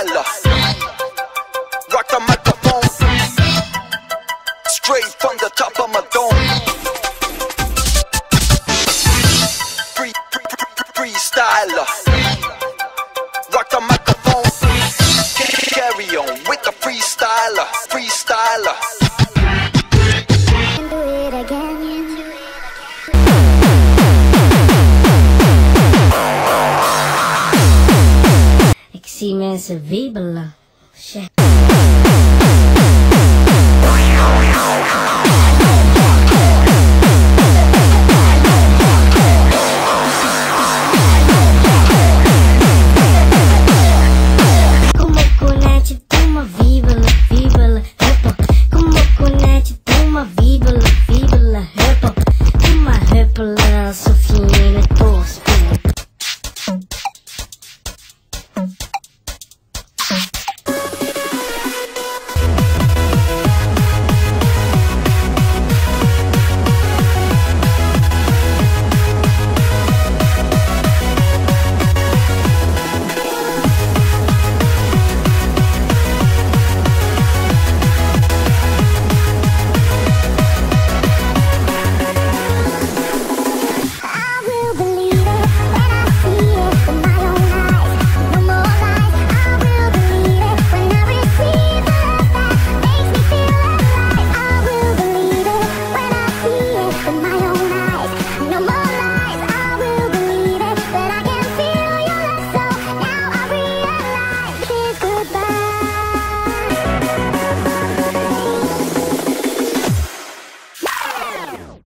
Allah. Rock the microphone. Straight from the top of my dome. Free, free, free, freestyler. Rock the microphone. Transvíbula. Shit.